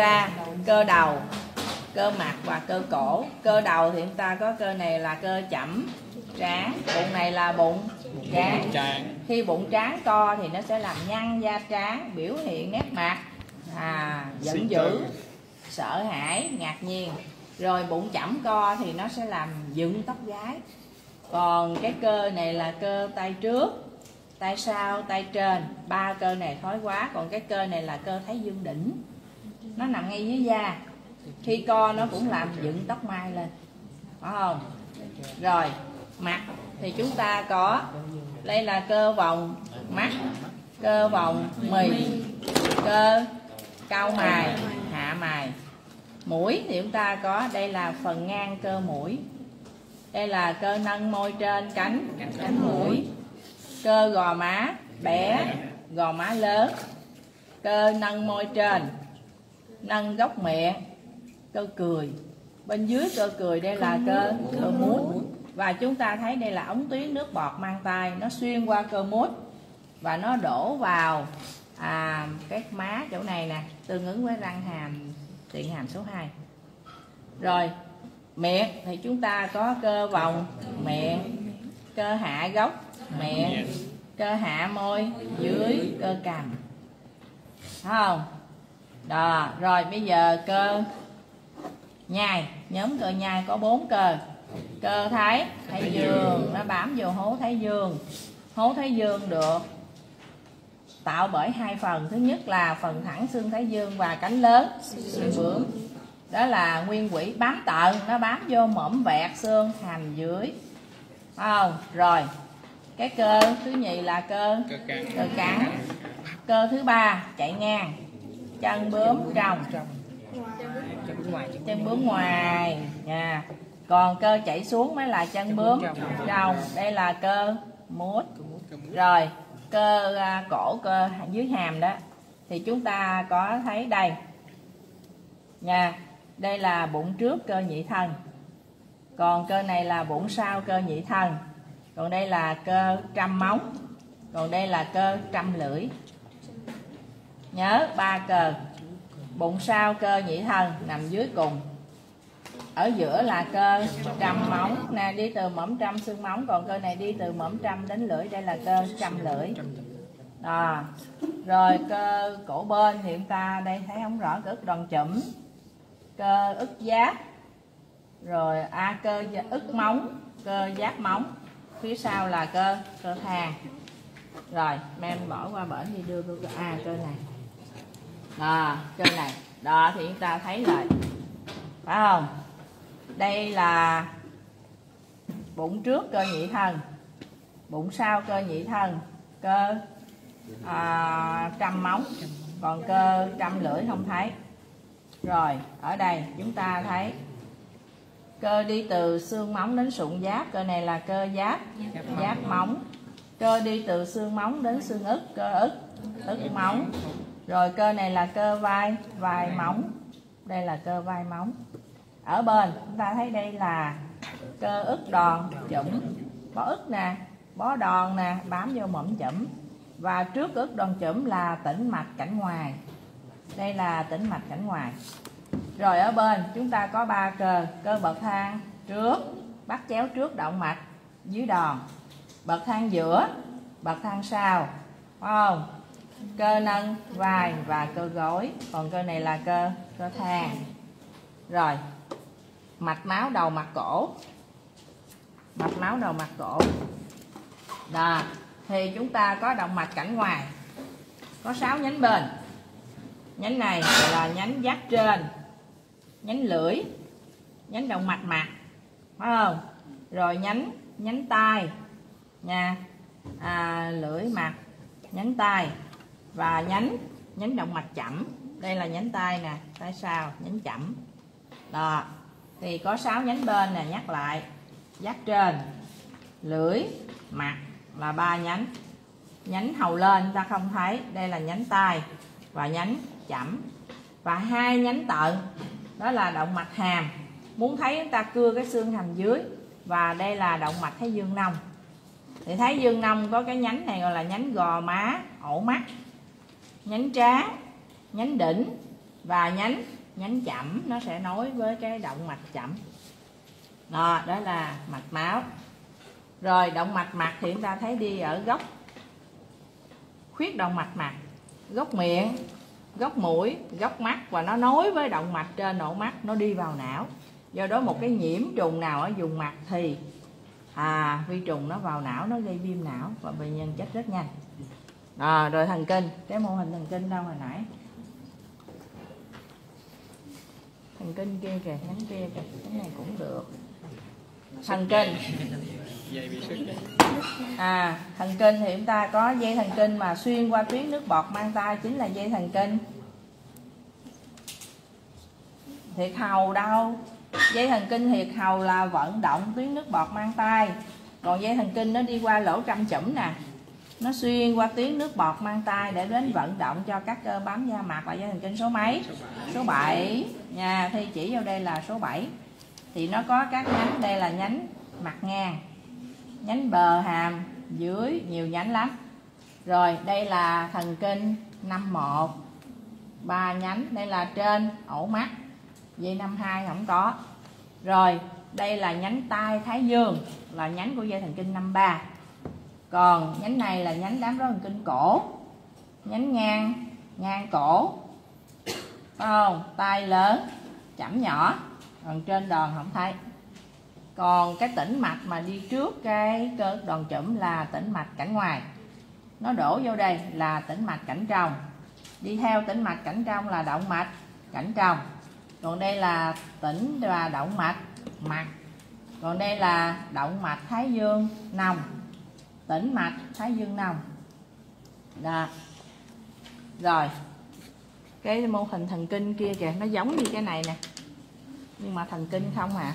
ra cơ đầu cơ mặt và cơ cổ. Cơ đầu thì chúng ta có cơ này là cơ chẩm trán. Bụng này là bụng trán. Trán. Khi bụng trán co thì nó sẽ làm nhăn da trán biểu hiện nét mặt. À giận dữ sợ hãi ngạc nhiên. Rồi bụng chẩm co thì nó sẽ làm dựng tóc gái. Còn cái cơ này là cơ tay trước tay sau tay trên. Ba cơ này thói quá còn cái cơ này là cơ thái dương đỉnh nó nằm ngay dưới da. Khi co nó cũng làm dựng tóc mai lên. Phải không? Rồi, mặt thì chúng ta có, đây là cơ vòng mắt, cơ vòng mì, cơ cao mài, hạ mài. Mũi thì chúng ta có, đây là phần ngang cơ mũi. Đây là cơ nâng môi trên cánh cánh mũi. Cơ gò má bé, gò má lớn. Cơ nâng môi trên nâng góc miệng cơ cười. Bên dưới cơ cười đây là cơ cơ mút. và chúng ta thấy đây là ống tuyến nước bọt mang tay. Nó xuyên qua cơ mút và nó đổ vào à, cái má chỗ này nè tương ứng với răng hàm tiện hàm số 2 rồi miệng thì chúng ta có cơ vòng miệng cơ hạ gốc miệng. cơ hạ môi dưới cơ cằm. Thấy không đó rồi bây giờ cơ nhai nhóm cơ nhai có bốn cơ. Cơ thái thái dương nó bám vô hố thái dương. Hố thái dương được tạo bởi hai phần. Thứ nhất là phần thẳng xương thái dương và cánh lớn xương bướm đó là nguyên quỷ bám tận nó bám vô mõm vẹt xương hàm dưới. Không rồi. Cái cơ thứ nhì là cơ cơ cán cơ cắn. Cơ thứ ba chạy ngang chân bướm trong. Chân ngoài chân bướm ngoài. Nha. Còn cơ chảy xuống mới là chân bướm trong. Đây là cơ mút. Rồi, cơ à, cổ, cơ dưới hàm đó. Thì chúng ta có thấy đây. Nha. Đây là bụng trước cơ nhị thân. Còn cơ này là bụng sau cơ nhị thân. Còn đây là cơ trăm móng. Còn đây là cơ trăm lưỡi nhớ ba cơ bụng sau cơ nhị thần nằm dưới cùng. Ở giữa là cơ trăm móng nè đi từ mõm trăm xương móng còn cơ này đi từ mõm trăm đến lưỡi đây là cơ trăm lưỡi. À, rồi cơ cổ bên thì chúng ta đây thấy không rõ cơ ức đòn chụm cơ ức giáp rồi a cơ ức móng cơ giáp móng. Phía sau là cơ cơ thang. Rồi men bỏ qua bển đi đưa cơ a à, cơ này đó cơ này. Đó thì chúng ta thấy rồi. Phải không? Đây là bụng trước cơ nhị thân bụng sau cơ nhị thân cơ à, trăm móng còn cơ trăm lưỡi không thấy. Rồi ở đây chúng ta thấy cơ đi từ xương móng đến sụn giáp. Cơ này là cơ giáp giáp móng. Cơ đi từ xương móng đến xương ức cơ ức ức móng rồi cơ này là cơ vai vai móng. Đây là cơ vai móng. Ở bên, chúng ta thấy đây là cơ ức đòn chụm. Bó ức nè, bó đòn nè, bám vô mỏm chụm. Và trước ức đòn chụm là tĩnh mạch cảnh ngoài. Đây là tĩnh mạch cảnh ngoài. Rồi ở bên, chúng ta có ba cơ cơ bậc thang trước, bắt chéo trước động mạch, dưới đòn. Bậc thang giữa, bậc thang sau, phải không? Cơ nâng vai và cơ gối. Còn cơ này là cơ cơ thang. Rồi mạch máu đầu mặt cổ. Mạch máu đầu mặt cổ. Đó thì chúng ta có động mạch cảnh ngoài. Có 6 nhánh bên. Nhánh này là nhánh giáp trên. Nhánh lưỡi. Nhánh động mạch mặt. Phải không? Rồi nhánh nhánh tai. Nha. À, lưỡi mặt. Nhánh tai và nhánh nhánh động mạch chậm. Đây là nhánh tay nè, tay sau, nhánh chậm. Đó. Thì có 6 nhánh bên nè, nhắc lại. Giáp trên, lưỡi, mặt là ba nhánh. Nhánh hầu lên, ta không thấy. Đây là nhánh tay và nhánh chẩm và hai nhánh tận, đó là động mạch hàm. Muốn thấy chúng ta cưa cái xương hàm dưới, và đây là động mạch thái dương nông. Thì thái dương nông có cái nhánh này gọi là nhánh gò má, ổ mắt nhánh trán nhánh đỉnh và nhánh nhánh chậm nó sẽ nối với cái động mạch chậm đó đó là mạch máu. Rồi, động mạch mặt thì chúng ta thấy đi ở góc khuyết động mạch mặt góc miệng góc mũi góc mắt và nó nối với động mạch trên nổ mắt, nó đi vào não. Do đó một cái nhiễm trùng nào ở vùng mặt thì à vi trùng nó vào não, nó gây viêm não và bệnh nhân chết rất nhanh à, rồi thần kinh. Cái mô hình thần kinh đâu hồi nãy? Thần kinh kia kìa nhánh kia kìa cái này cũng được. Thần kinh. À thần kinh thì chúng ta có dây thần kinh mà xuyên qua tuyến nước bọt mang tai chính là dây thần kinh. Thiệt hầu đâu. Dây thần kinh thiệt hầu là vận động tuyến nước bọt mang tai. Còn dây thần kinh nó đi qua lỗ trăm chủm nè nó xuyên qua tuyến nước bọt mang tai để đến vận động cho các cơ bám da mặt là dây thần kinh số mấy? Số 7 nha thi chỉ vào đây là số 7 thì nó có các nhánh đây là nhánh mặt ngang nhánh bờ hàm dưới nhiều nhánh lắm. Rồi đây là thần kinh năm một ba nhánh đây là trên ổ mắt dây năm hai không có. Rồi đây là nhánh tai thái dương là nhánh của dây thần kinh năm ba còn nhánh này là nhánh đám rối thần kinh cổ. Nhánh ngang ngang cổ. Phải không? Tay lớn, chẩm nhỏ. Còn trên đòn không thấy. Còn cái tĩnh mạch mà đi trước cái cơ đòn chẩm là tĩnh mạch cảnh ngoài. Nó đổ vô đây là tĩnh mạch cảnh trong. Đi theo tĩnh mạch cảnh trong là động mạch cảnh trong. Còn đây là tĩnh và động mạch mặt còn đây là động mạch thái dương, nòng tĩnh mạch, thái dương nòng đó. Rồi. Cái mô hình thần kinh kia kìa, nó giống như cái này nè. Nhưng mà thần kinh không à.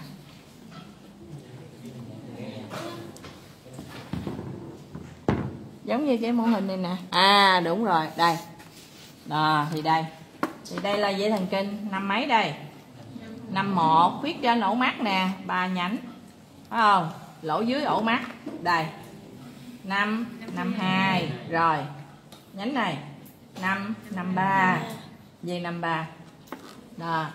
Giống như cái mô hình này nè. À đúng rồi, đây. Đó, thì đây. Thì đây là dây thần kinh năm mấy đây? Năm một huyết trên ổ mắt nè, ba nhánh. Phải không? Lỗ dưới ổ mắt. Đây năm năm hai. Rồi nhánh này. Năm năm ba. Dây năm ba. Đó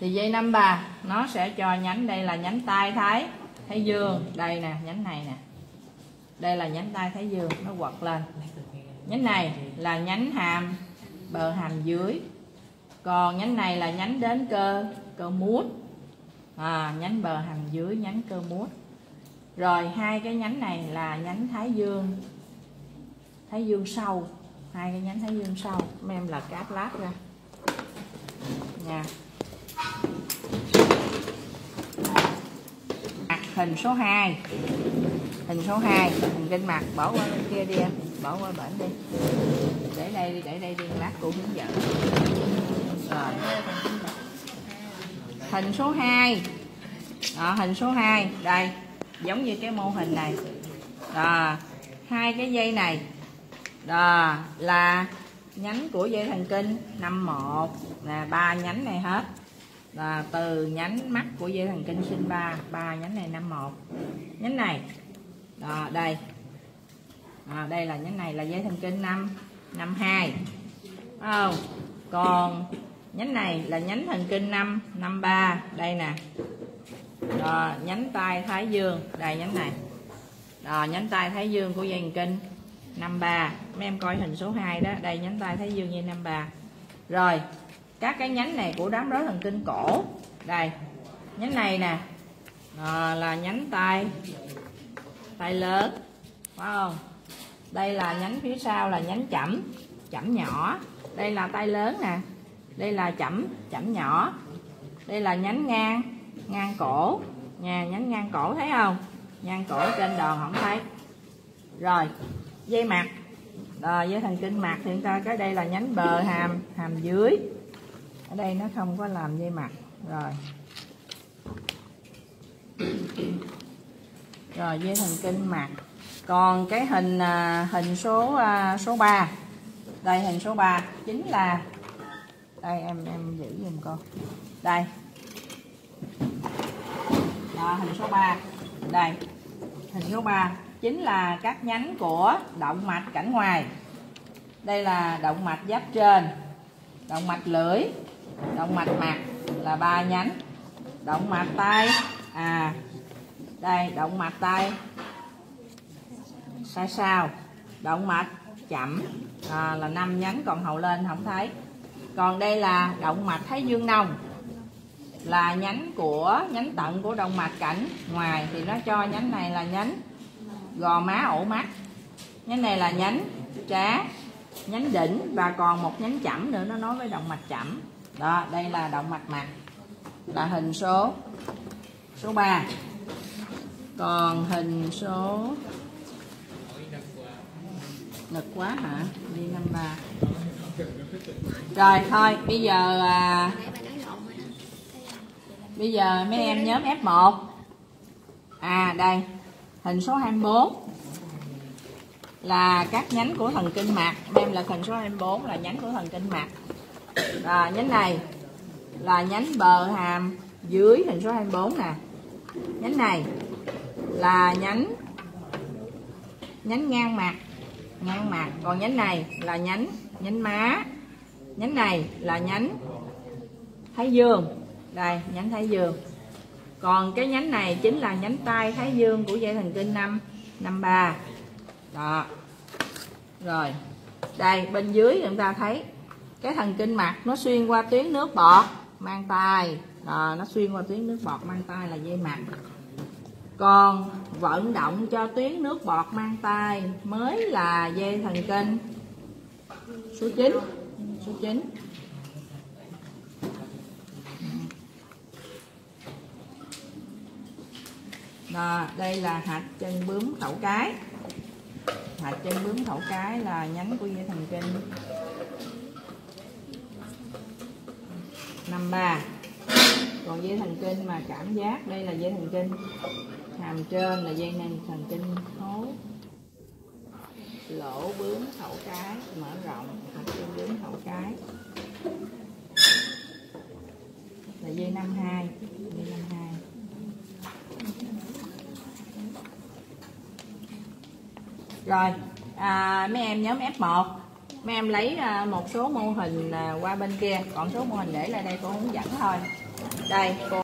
thì dây năm ba nó sẽ cho nhánh đây là nhánh tay thái thái dương. Đây nè nhánh này nè. Đây là nhánh tay thái dương nó quật lên. Nhánh này là nhánh hàm bờ hàm dưới. Còn nhánh này là nhánh đến cơ cơ mút. À, nhánh bờ hàm dưới nhánh cơ mút rồi hai cái nhánh này là nhánh thái dương. Thái dương sâu hai cái nhánh thái dương sâu mấy em là cáp lát ra. Nha. Mặt hình số 2 hình số 2 hình trên mặt. Bỏ qua bên kia đi em. Bỏ qua bển đi. Để đây đi để đây đi. Lát cô hướng dẫn. Rồi. Hình số 2 đó, hình số 2 đây giống như cái mô hình này. Đó, hai cái dây này. Đó là nhánh của dây thần kinh năm một là ba nhánh này hết. Là từ nhánh mắt của dây thần kinh sinh ba ba nhánh này năm một. Nhánh này. Đó, đây. À, đây là nhánh này là dây thần kinh năm năm hai. Không còn nhánh này là nhánh thần kinh năm năm ba. Đây nè. Rồi, nhánh tay thái dương. Đây nhánh này. Rồi, nhánh tay thái dương của dây thần kinh. Năm ba. Mấy em coi hình số 2 đó. Đây nhánh tay thái dương dây năm ba. Rồi các cái nhánh này của đám rối thần kinh cổ. Đây nhánh này nè. À, là nhánh tay tay lớn. Phải không? Đây là nhánh phía sau là nhánh chẩm chẩm nhỏ. Đây là tay lớn nè. Đây là chẩm chẩm nhỏ. Đây là nhánh ngang ngang cổ. Nha, nhánh ngang cổ thấy không? Ngang cổ trên đòn không thấy. Rồi, dây mặt. Rồi dây thần kinh mặt thì chúng ta cái đây là nhánh bờ hàm hàm dưới. Ở đây nó không có làm dây mặt. Rồi. Rồi dây thần kinh mặt. Còn cái hình à, hình số à, số 3 đây, hình số 3 chính là đây, em em giữ giùm con đây à, hình số 3 đây. Hình số 3 chính là các nhánh của động mạch cảnh ngoài đây là động mạch giáp trên động mạch lưỡi động mạch mặt là ba nhánh. Động mạch tay à đây động mạch tay. Sai sao? Động mạch chậm à, là năm nhánh còn hậu lên không thấy. Còn đây là động mạch thái dương nông là nhánh của nhánh tận của động mạch cảnh. Ngoài thì nó cho nhánh này là nhánh gò má ổ mắt. Nhánh này là nhánh trá nhánh đỉnh và còn một nhánh chẩm nữa nó nói với động mạch chẩm. Đó đây là động mạch mặt là hình số số 3 còn hình số ngực quá hả? Đi năm ba. Rồi thôi bây giờ à, bây giờ mấy em nhóm F1 à đây. Hình số 24 là các nhánh của thần kinh mạc. Em là hình số 24 là nhánh của thần kinh mạc. À, nhánh này là nhánh bờ hàm dưới hình số 24 nè. Nhánh này là nhánh nhánh ngang mạc. Ngang mạc. Còn nhánh này là nhánh nhánh má. Nhánh này là nhánh thái dương đây nhánh thái dương. Còn cái nhánh này chính là nhánh tay thái dương của dây thần kinh năm năm ba. Đó. Rồi đây bên dưới chúng ta thấy cái thần kinh mặt nó xuyên qua tuyến nước bọt mang tai đó, nó xuyên qua tuyến nước bọt mang tai là dây mặt còn vận động cho tuyến nước bọt mang tai mới là dây thần kinh số 9 số 9 Đó, đây là hạt chân bướm khẩu cái. Hạt chân bướm khẩu cái là nhánh của dây thần kinh. Năm ba. Còn dây thần kinh mà cảm giác đây là dây thần kinh. Hàm trên là dây này thần kinh hố lỗ bướm khẩu cái mở rộng hạt chân bướm khẩu cái. Là dây năm hai. Dây năm hai. Rồi à, mấy em nhóm F1 mấy em lấy à, một số mô hình à, qua bên kia. Còn số mô hình để lại đây cô hướng dẫn thôi. Đây cô